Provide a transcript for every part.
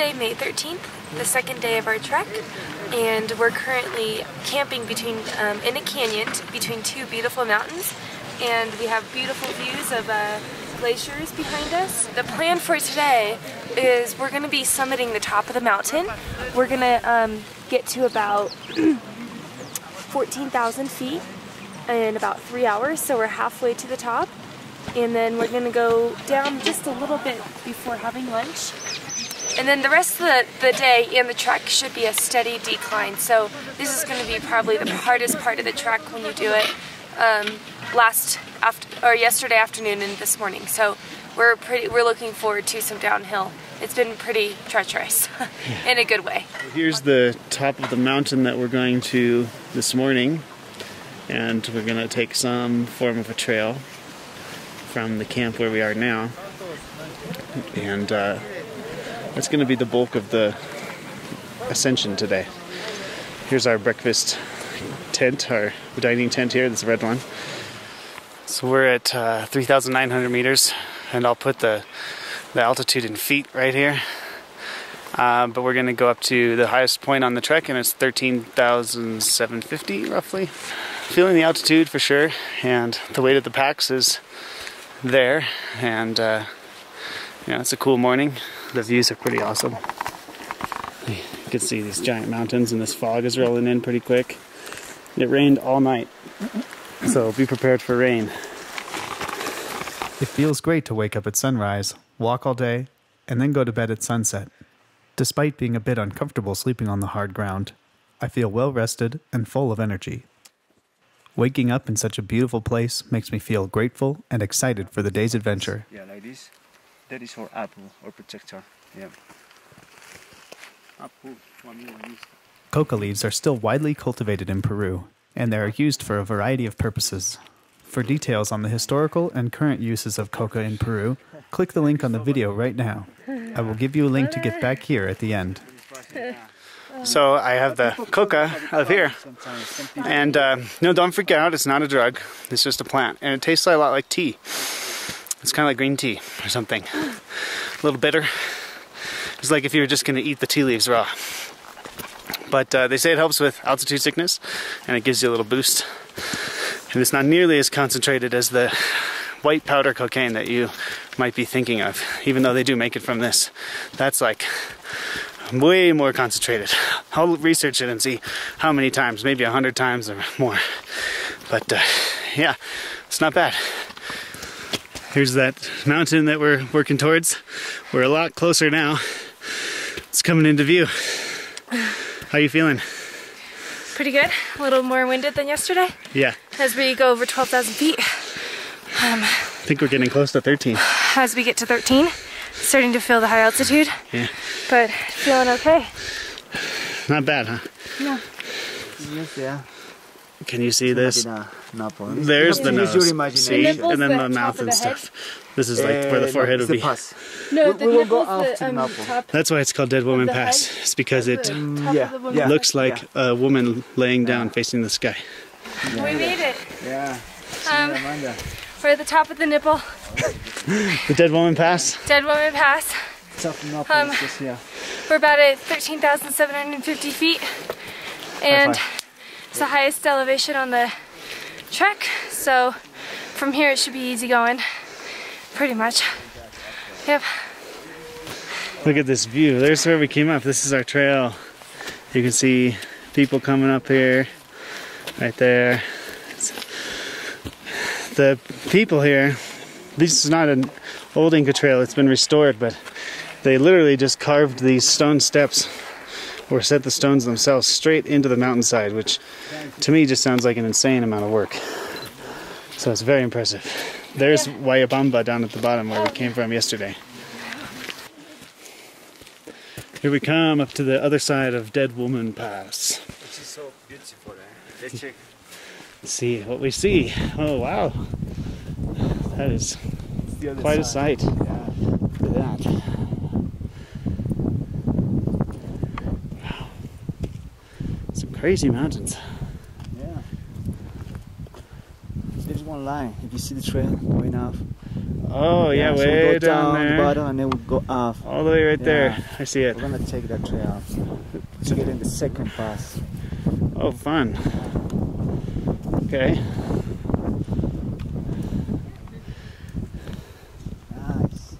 Tuesday, May 13th, the second day of our trek, and we're currently camping between um, in a canyon between two beautiful mountains, and we have beautiful views of uh, glaciers behind us. The plan for today is we're going to be summiting the top of the mountain. We're going to um, get to about 14,000 feet in about three hours, so we're halfway to the top and then we're gonna go down just a little bit before having lunch. And then the rest of the, the day and the trek should be a steady decline. So this is gonna be probably the hardest part of the trek when you do it um, last after, or yesterday afternoon and this morning. So we're pretty, we're looking forward to some downhill. It's been pretty treacherous in a good way. Here's the top of the mountain that we're going to this morning and we're gonna take some form of a trail from the camp where we are now. And uh, that's going to be the bulk of the ascension today. Here's our breakfast tent, our dining tent here, this red one. So we're at uh, 3,900 meters, and I'll put the, the altitude in feet right here. Uh, but we're going to go up to the highest point on the trek, and it's 13,750 roughly. Feeling the altitude for sure, and the weight of the packs is there, and uh, it's a cool morning. The views are pretty awesome. You can see these giant mountains, and this fog is rolling in pretty quick. It rained all night, so be prepared for rain. It feels great to wake up at sunrise, walk all day, and then go to bed at sunset. Despite being a bit uncomfortable sleeping on the hard ground, I feel well rested and full of energy. Waking up in such a beautiful place makes me feel grateful and excited for the day's adventure. Yeah, like this. That is for apple or protector. Yeah. Coca leaves are still widely cultivated in Peru, and they are used for a variety of purposes. For details on the historical and current uses of coca in Peru, click the link on the video right now. I will give you a link to get back here at the end. So I have the coca up here. And uh, no, don't freak out. It's not a drug. It's just a plant. And it tastes a lot like tea. It's kind of like green tea or something. A little bitter. It's like if you were just going to eat the tea leaves raw. But uh, they say it helps with altitude sickness and it gives you a little boost. And it's not nearly as concentrated as the white powder cocaine that you might be thinking of, even though they do make it from this. That's like way more concentrated. I'll research it and see how many times, maybe a hundred times or more. But uh, yeah, it's not bad. Here's that mountain that we're working towards. We're a lot closer now. It's coming into view. How you feeling? Pretty good. A little more winded than yesterday. Yeah. As we go over 12,000 feet. Um, I think we're getting close to 13. As we get to 13, starting to feel the high altitude. Yeah. But feeling okay. Not bad, huh? No. Yes, yeah. Can you see this? There's the nose. See? And then the mouth and stuff. This is like where the eh, forehead would be. No, the we will go the, um, top That's why it's called Dead Woman Pass. It's because it yeah, yeah. looks like yeah. a woman laying down yeah. facing the sky. We made it. Yeah. Um, we're at the top of the nipple. the Dead Woman Pass? Dead Woman Pass. Um, we're about at 13,750 feet. And it's the highest elevation on the trek. So from here it should be easy going. Pretty much. Yep. Look at this view. There's where we came up. This is our trail. You can see people coming up here. Right there. The people here, this is not an old Inca trail, it's been restored, but they literally just carved these stone steps or set the stones themselves straight into the mountainside, which to me just sounds like an insane amount of work. So it's very impressive. There's Wayllabamba down at the bottom where we came from yesterday. Here we come up to the other side of Dead Woman Pass. Which is so beautiful. Eh? Let's check. see what we see. Oh wow. That is quite side. a sight. Yeah. Look at that. Wow. Some crazy mountains. Yeah. There's one line. If you see the trail going off, Oh yeah, so we way go down, down, there. the bottom and then we'll go up. All the way right there. I see it. We're gonna take that trail to get in the second pass. Oh, fun. Okay. Nice.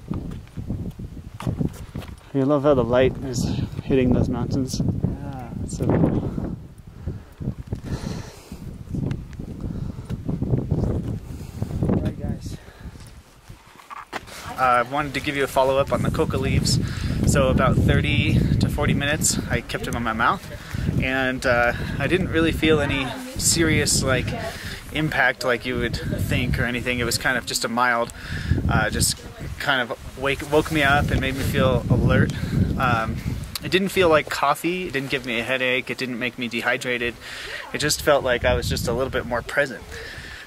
I love how the light is hitting those mountains. Yeah. It's so cool. Alright guys. I wanted to give you a follow up on the coca leaves. So about 30 to 40 minutes, I kept them in my mouth, and uh, I didn't really feel any serious like impact like you would think or anything. It was kind of just a mild, uh, just kind of wake woke me up and made me feel alert. Um, it didn't feel like coffee. It didn't give me a headache. It didn't make me dehydrated. It just felt like I was just a little bit more present.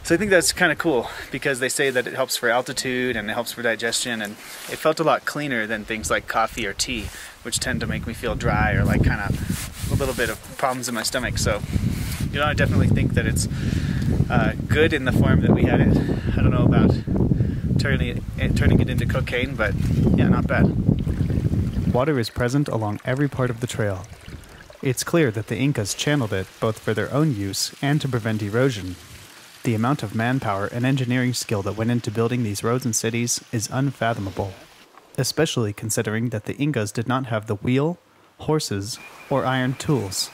So I think that's kind of cool because they say that it helps for altitude and it helps for digestion, and it felt a lot cleaner than things like coffee or tea, which tend to make me feel dry or like kind of a little bit of problems in my stomach. So, you know, I definitely think that it's uh, good in the form that we had it. I don't know about turning it, turning it into cocaine, but yeah, not bad. Water is present along every part of the trail. It's clear that the Incas channeled it both for their own use and to prevent erosion. The amount of manpower and engineering skill that went into building these roads and cities is unfathomable, especially considering that the Incas did not have the wheel, horses, or iron tools.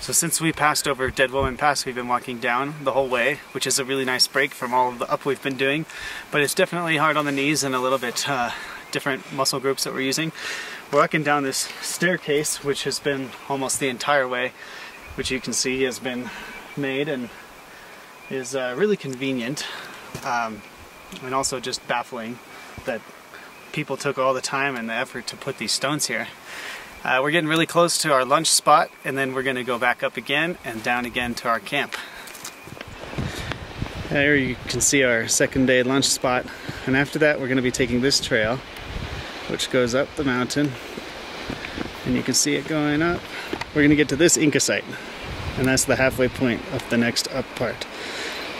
So since we passed over Dead Woman Pass, we've been walking down the whole way, which is a really nice break from all of the up we've been doing. But it's definitely hard on the knees and a little bit uh, different muscle groups that we're using. We're walking down this staircase, which has been almost the entire way, which you can see has been made and is uh, really convenient, um, and also just baffling that people took all the time and the effort to put these stones here. Uh, we're getting really close to our lunch spot, and then we're going to go back up again and down again to our camp. There you can see our second day lunch spot, and after that, we're going to be taking this trail, which goes up the mountain, and you can see it going up. We're going to get to this Inca site, and that's the halfway point of the next up part,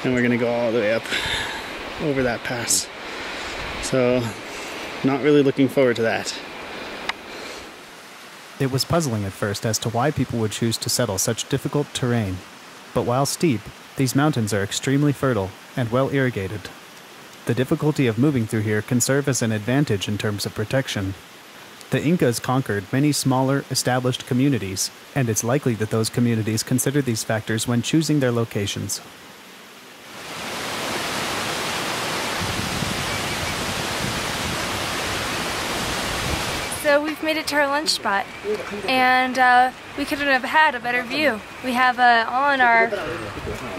and we're to go all the way up over that pass. So, not really looking forward to that. It was puzzling at first as to why people would choose to settle such difficult terrain. But while steep, these mountains are extremely fertile and well irrigated. The difficulty of moving through here can serve as an advantage in terms of protection. The Incas conquered many smaller, established communities, and it's likely that those communities consider these factors when choosing their locations. So we've made it to our lunch spot, and uh, we couldn't have had a better view. We have uh, on our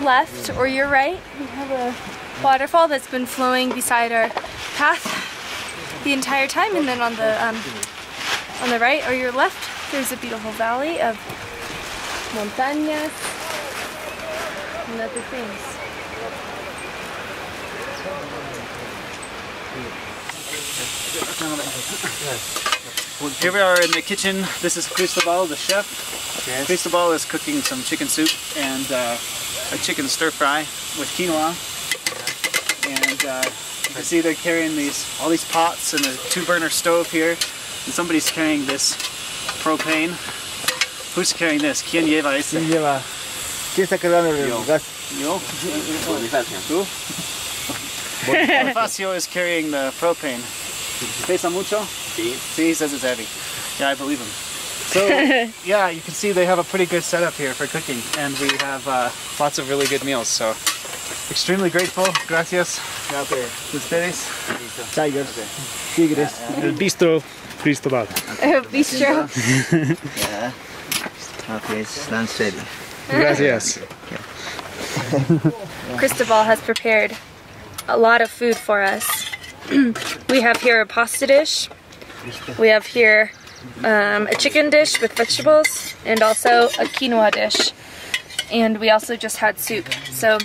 left or your right, we have a waterfall that's been flowing beside our path the entire time, and then on the um, on the right or your left, there's a beautiful valley of montañas and other things. Here we are in the kitchen. This is Cristobal, the chef. Cristobal is cooking some chicken soup and uh, a chicken stir fry with quinoa. And uh, you can see they're carrying these all these pots and a two burner stove here. And somebody's carrying this propane. Who's carrying this? ¿Quién lleva este? ¿Quién lleva? ¿Quién está cargando el Yo. gas? Yo? ¿Tú? Bonifacio is carrying the propane. ¿Pesa mucho? Sí. he says it's heavy. Yeah, I believe him. So, yeah, you can see they have a pretty good setup here for cooking, and we have uh, lots of really good meals, so extremely grateful. Gracias. Okay. Ustedes. Tigers. Tigres. Ah, ah, ah. El bistro Cristobal. El Bistro. Yeah. Okay, it's lunch ready. Gracias. Cristobal has prepared a lot of food for us. we have here a pasta dish. We have here um, a chicken dish with vegetables and also a quinoa dish. And we also just had soup. So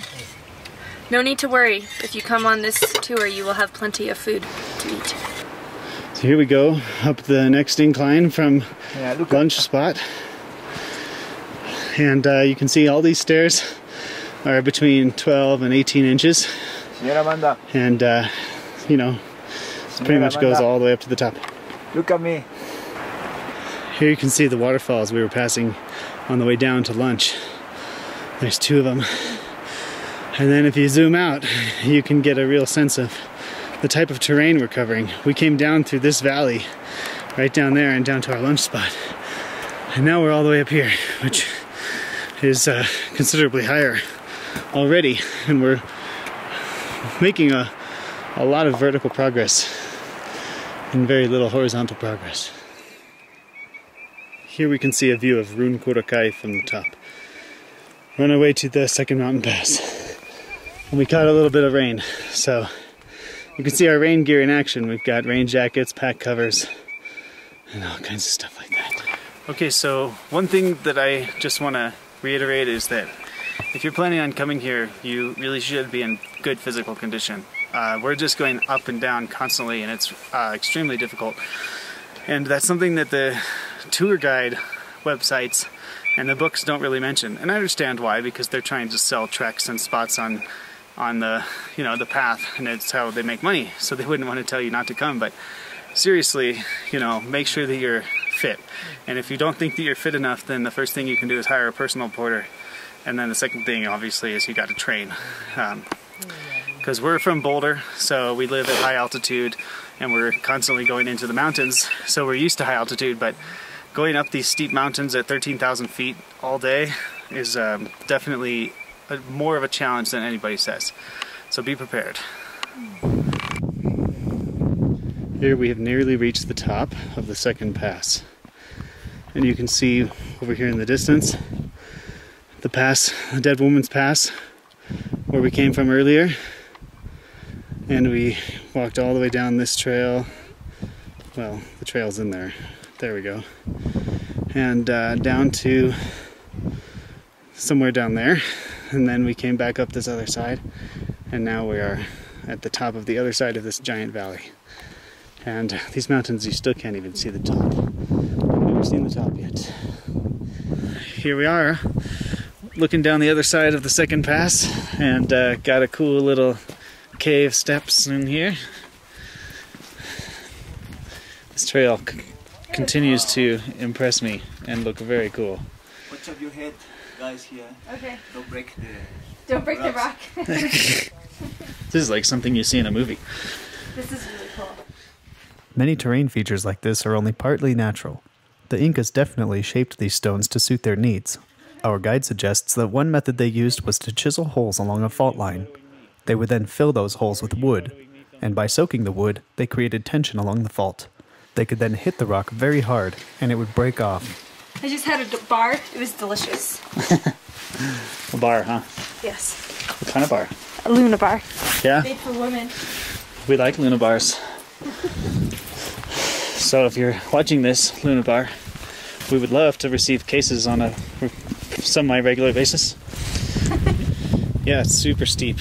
no need to worry. If you come on this tour, you will have plenty of food to eat. So here we go up the next incline from Yeah, lunch spot. And uh, you can see all these stairs are between 12 and 18 inches. And uh, you know, pretty much goes all the way up to the top. Look at me. Here you can see the waterfalls we were passing on the way down to lunch. There's two of them. And then if you zoom out, you can get a real sense of the type of terrain we're covering. We came down through this valley, right down there, and down to our lunch spot. And now we're all the way up here, which is uh, considerably higher already. And we're making a, a lot of vertical progress and very little horizontal progress. Here we can see a view of Runkurakay from the top. We're on our way to the second mountain pass. And we caught a little bit of rain, so you can see our rain gear in action. We've got rain jackets, pack covers, and all kinds of stuff like that. Okay, so one thing that I just want to reiterate is that if you're planning on coming here, you really should be in good physical condition. Uh, we're just going up and down constantly, and it's uh, extremely difficult. And that's something that the tour guide websites and the books don't really mention. And I understand why, because they're trying to sell treks and spots on on the you know the path, and it's how they make money. So they wouldn't want to tell you not to come, but seriously, you know, make sure that you're fit. And if you don't think that you're fit enough, then the first thing you can do is hire a personal porter. And then the second thing, obviously, is you got to train. Because um, we're from Boulder, so we live at high altitude, and we're constantly going into the mountains. So we're used to high altitude, but going up these steep mountains at 13,000 feet all day is um, definitely a, more of a challenge than anybody says. So be prepared. Here we have nearly reached the top of the second pass. And you can see over here in the distance the pass, the Dead Woman's Pass, where we came from earlier. And we walked all the way down this trail. Well, the trail's in there. There we go. And uh, down to somewhere down there. And then we came back up this other side. And now we are at the top of the other side of this giant valley. And these mountains, you still can't even see the top. I've never seen the top yet. Here we are, looking down the other side of the second pass, and uh, got a cool little cave steps in here. This trail continues to impress me and look very cool. Your head, guys, here. Okay. Don't break the... Don't break the rock. this is like something you see in a movie. this is really cool. Many terrain features like this are only partly natural. The Incas definitely shaped these stones to suit their needs. Our guide suggests that one method they used was to chisel holes along a fault line. They would then fill those holes with wood, and by soaking the wood, they created tension along the fault. They could then hit the rock very hard, and it would break off. I just had a bar. It was delicious. A bar, huh? Yes. What kind of bar? A Luna bar. Yeah, Made for women. we like Luna bars. So if you're watching this Luna bar, we would love to receive cases on a semi-regular basis. yeah, it's super steep.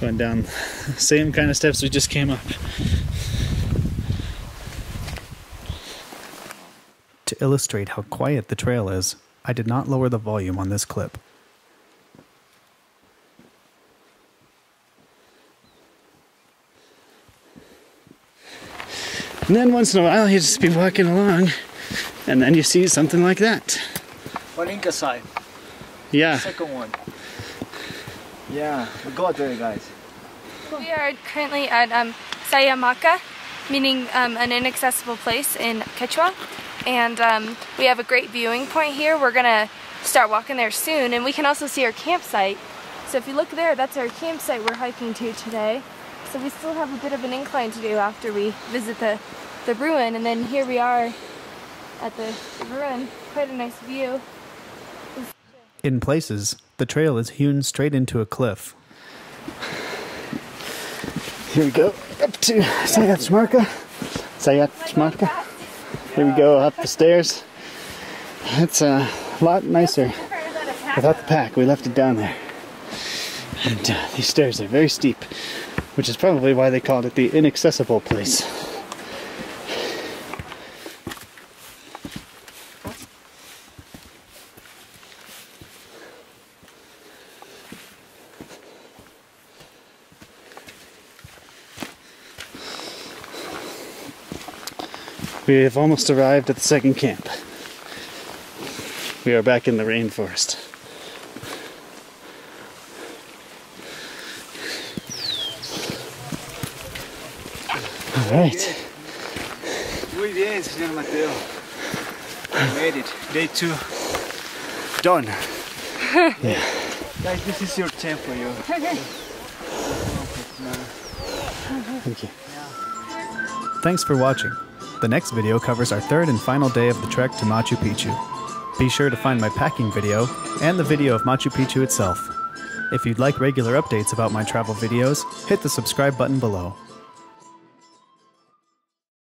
Going down the same kind of steps we just came up. To illustrate how quiet the trail is, I did not lower the volume on this clip. And then once in a while you just be walking along and then you see something like that. One Inca side. Yeah. Second one. Yeah, we got there, guys. We are currently at um, Sayacmarca, meaning um, an inaccessible place in Quechua. And um, we have a great viewing point here. We're gonna start walking there soon, and we can also see our campsite. So if you look there, that's our campsite we're hiking to today. So we still have a bit of an incline to do after we visit the, the ruin, and then here we are at the, the ruin. Quite a nice view. In places, the trail is hewn straight into a cliff. Here we go up to Sayat Sayat Here we go up the stairs. It's a lot nicer without the pack. We left it down there. And uh, these stairs are very steep, which is probably why they called it the inaccessible place. We have almost arrived at the second camp. We are back in the rainforest. All right. Muy bien, señor Mateo. We made it. Day two. Done. Yeah. Guys, this is your temple. You. Thank you. Thanks for watching. The next video covers our third and final day of the trek to Machu Picchu. Be sure to find my packing video and the video of Machu Picchu itself. If you'd like regular updates about my travel videos, hit the subscribe button below.